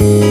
you.